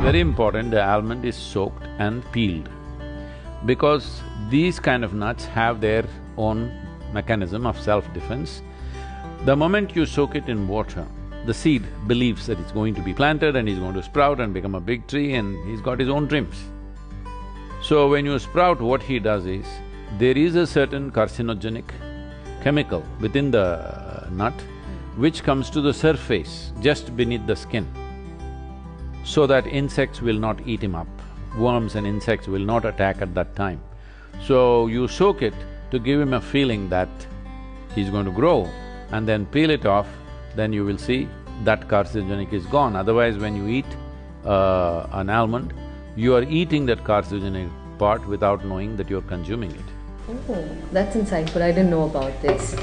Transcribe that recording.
very important, the almond is soaked and peeled. Because these kind of nuts have their own mechanism of self-defense. The moment you soak it in water, the seed believes that it's going to be planted and he's going to sprout and become a big tree and he's got his own dreams. So when you sprout, what he does is, there is a certain carcinogenic chemical within the nut which comes to the surface just beneath the skin so that insects will not eat him up. Worms and insects will not attack at that time. So you soak it to give him a feeling that he's going to grow and then peel it off, then you will see that carcinogenic is gone. Otherwise, when you eat uh, an almond, you are eating that carcinogenic part without knowing that you're consuming it. Oh, that's insightful. I didn't know about this.